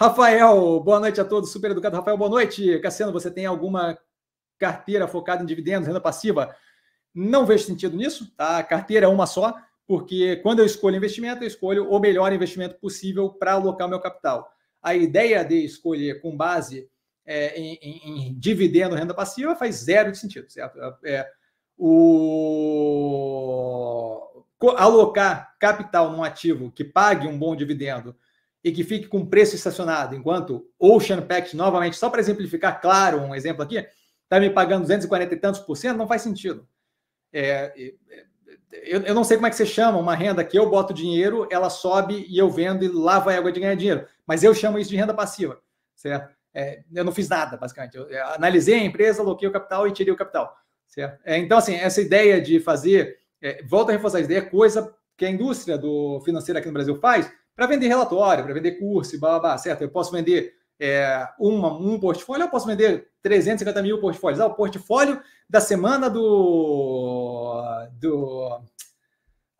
Rafael, boa noite a todos. Super educado. Rafael, boa noite. Cassiano, você tem alguma carteira focada em dividendos, renda passiva? Não vejo sentido nisso, tá? A carteira é uma só, porque quando eu escolho investimento, eu escolho o melhor investimento possível para alocar meu capital. A ideia de escolher com base é, em, em, em, dividendo, renda passiva, faz zero de sentido, certo? É, o... Alocar capital num ativo que pague um bom dividendo e que fique com preço estacionado, enquanto Ocean Pact, novamente, só para exemplificar claro um exemplo aqui, está me pagando 240 e tantos por cento, não faz sentido. É, eu, eu, não sei como é que você chama uma renda que eu boto dinheiro, ela sobe e eu vendo e lá vai a água de ganhar dinheiro. Mas eu chamo isso de renda passiva, certo? É, eu não fiz nada, basicamente. Eu, eu analisei a empresa, aloquei o capital e tirei o capital, certo? É, então, assim, essa ideia de fazer, é, volta a reforçar a ideia, é coisa que a indústria do financeiro aqui no Brasil faz para vender relatório, para vender curso, blá, blá, blá, certo? Eu posso vender é, uma, um portfólio, eu posso vender 350 mil portfólios. Ah, o portfólio da semana do. do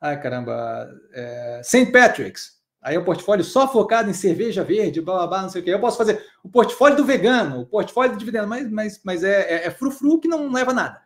ai, caramba. É, St. Patrick's. Aí é um portfólio só focado em cerveja verde, blá, blá, blá, não sei o quê. Eu posso fazer o portfólio do vegano, o portfólio do dividendo, mas, mas, mas é, é, é frufru que não leva nada.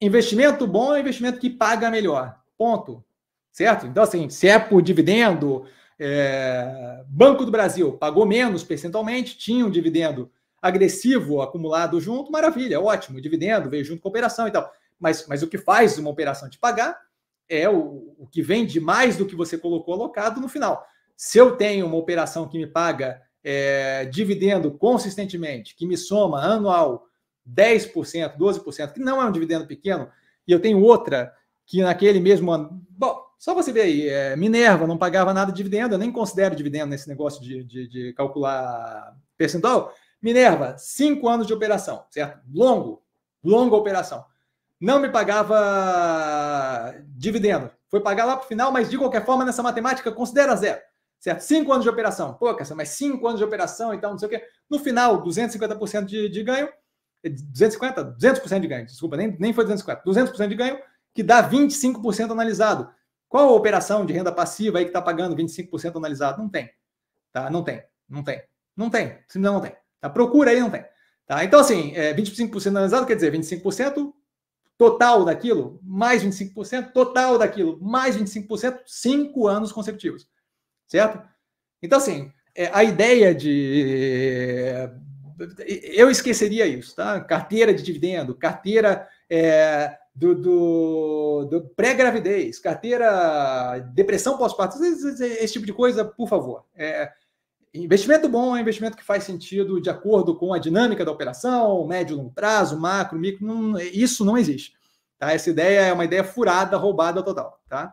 Investimento bom é investimento que paga melhor. Ponto. Certo? Então, assim, se é por dividendo, é, Banco do Brasil pagou menos percentualmente, tinha um dividendo agressivo acumulado junto, maravilha, ótimo, dividendo veio junto com a operação e tal. Mas, mas o que faz uma operação te pagar é o, o que vende mais do que você colocou alocado no final. Se eu tenho uma operação que me paga é, dividendo consistentemente, que me soma anual 10%, 12%, que não é um dividendo pequeno, e eu tenho outra que naquele mesmo ano. Bom, só você ver aí, é, Minerva não pagava nada de dividendo, eu nem considero dividendo nesse negócio de, de, de calcular percentual. Minerva, cinco anos de operação, certo? Longo, longa operação. Não me pagava dividendo. Foi pagar lá para o final, mas de qualquer forma, nessa matemática, considera zero. Certo? Cinco anos de operação. Pô, mas cinco anos de operação e tal, não sei o quê. No final, 250% de, de ganho. 250? 200% de ganho, desculpa, nem, nem foi 250. 200% de ganho, que dá 25% analisado. Qual a operação de renda passiva aí que está pagando 25% analisado? Não tem. Tá? Não tem. Não tem. Não tem. Não tem. Tá? Procura aí, não tem. Tá? Então, assim, é, 25% analisado quer dizer 25% total daquilo, mais 25%, total daquilo, mais 25%, cinco anos consecutivos. Certo? Então, assim, é, a ideia de. Eu esqueceria isso, tá? Carteira de dividendo, carteira é, do, do, do pré-gravidez, carteira, depressão pós-parto, esse, esse, tipo de coisa, por favor. É, investimento bom é investimento que faz sentido de acordo com a dinâmica da operação, médio, longo prazo, macro, micro, não, isso não existe. Tá? Essa ideia é uma ideia furada, roubada total. Tá?